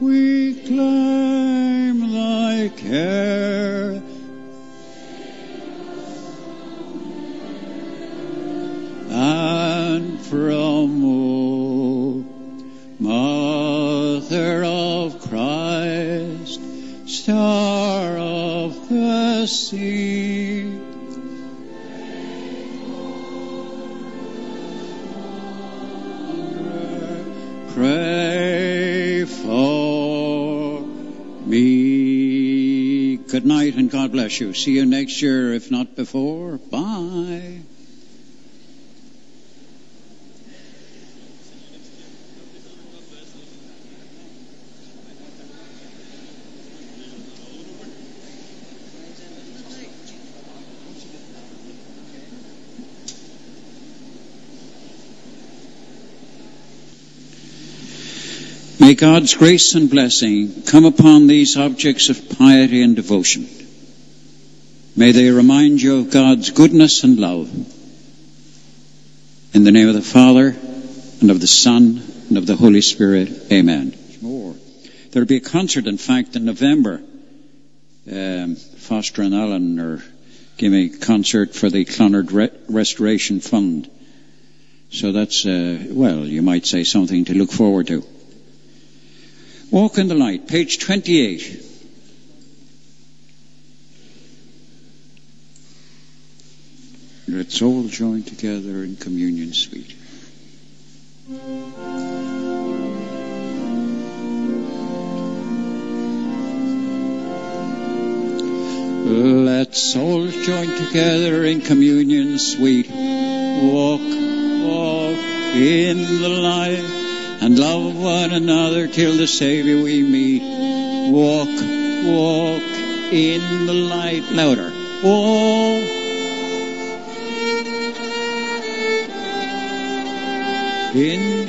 we claim thy care. And from O Mother of Christ, Star of the sea, pray for Good night and God bless you. See you next year, if not before. Bye. May God's grace and blessing come upon these objects of piety and devotion. May they remind you of God's goodness and love. In the name of the Father, and of the Son, and of the Holy Spirit. Amen. There'll be a concert, in fact, in November. Um, Foster and Allen are giving a concert for the Clonard Re- Restoration Fund. So that's, uh, well, you might say something to look forward to. Walk in the Light, page 28. Let's all join together in communion sweet. Let's all join together in communion sweet. Walk, walk in the light and love one another till the Savior we meet. Walk, walk in the light. Louder. Walk. In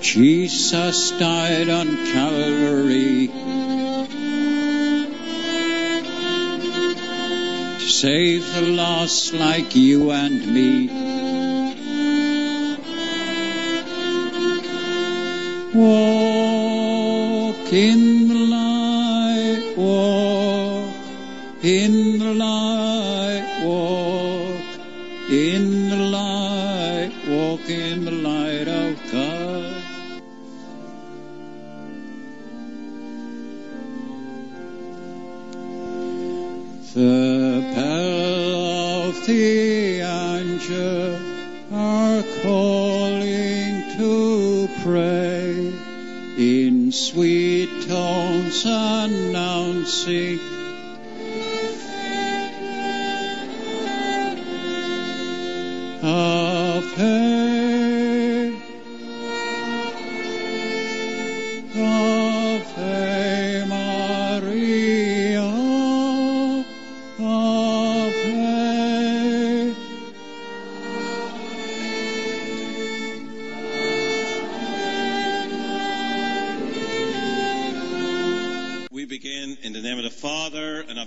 Jesus died on Calvary save the lost like you and me. Walk in the light, walk in the light, walk in the angel are calling to pray. In sweet tones announcing Ave,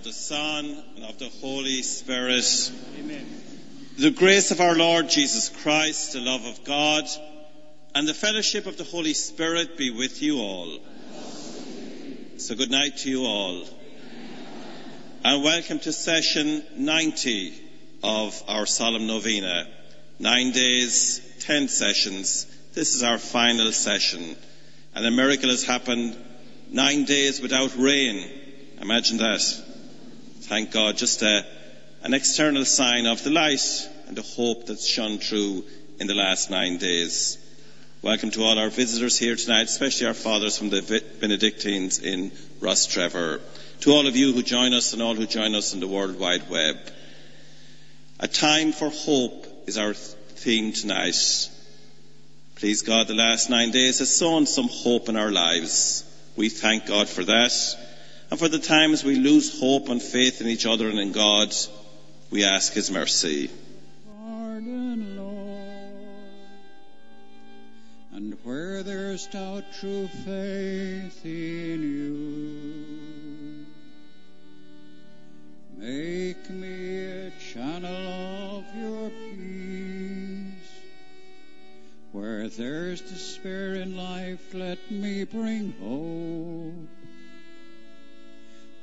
of the Son and of the Holy Spirit. Amen. The grace of our Lord Jesus Christ, the love of God, and the fellowship of the Holy Spirit be with you all. So good night to you all. And welcome to session 90 of our solemn novena. Nine days, ten sessions. This is our final session. And a miracle has happened. Nine days without rain. Imagine that. Thank God. Just a, an external sign of the light and the hope that's shone through in the last nine days. Welcome to all our visitors here tonight, especially our fathers from the Benedictines in Rostrevor. To all of you who join us and all who join us on the World Wide Web. A time for hope is our theme tonight. Please God, the last nine days has sown some hope in our lives. We thank God for that. And for the times we lose hope and faith in each other and in God, we ask His mercy. Pardon, Lord, and where there's doubt, true faith in you. Make me a channel of your peace. Where there's despair in life, let me bring hope.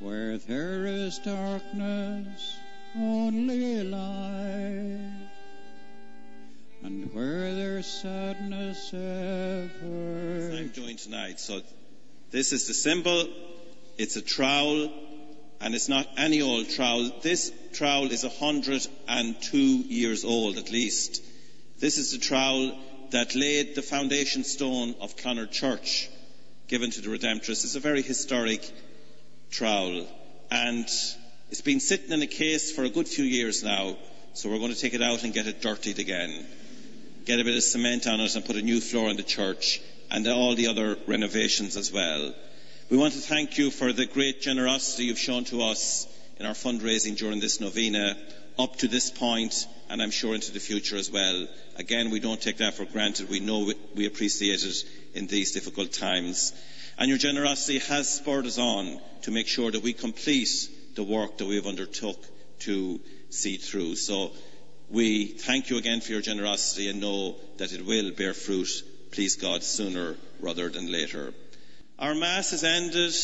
Where there is darkness, only light. And where there's sadness ever. I'm doing tonight. So this is the symbol. It's a trowel, and it's not any old trowel. This trowel is 102 years old at least. This is the trowel that laid the foundation stone of Clonard Church, given to the Redemptorists. It's a very historic trowel, and it's been sitting in a case for a good few years now. So we're going to take it out and get it dirtied again, get a bit of cement on it, and put a new floor in the church, and all the other renovations as well. We want to thank you for the great generosity you've shown to us in our fundraising during this novena up to this point, and I'm sure into the future as well. Again, we don't take that for granted. We know we appreciate it in these difficult times. And your generosity has spurred us on to make sure that we complete the work that we have undertook to see through. So we thank you again for your generosity and know that it will bear fruit, please God, sooner rather than later. Our Mass is ended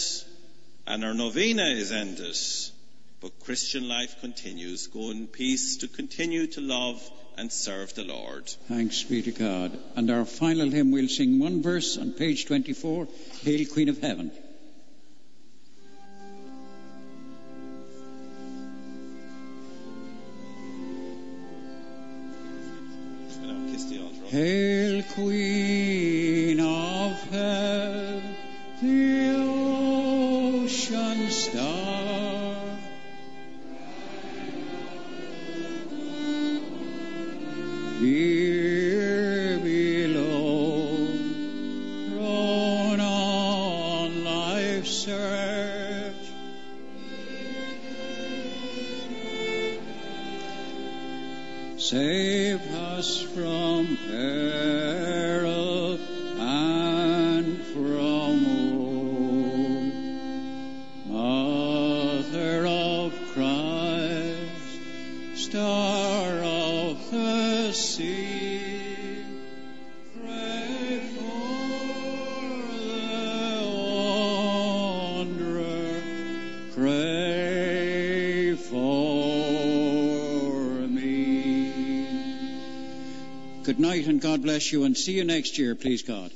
and our novena is ended, but Christian life continues. Go in peace to continue to love and serve the Lord. Thanks be to God. And our final hymn, we'll sing one verse on page 24, Hail Queen of Heaven. Hail Queen Here below, thrown on life's search. Save us from peril and from. Mother of Christ, Star of the Good night and God bless you and see you next year, please God.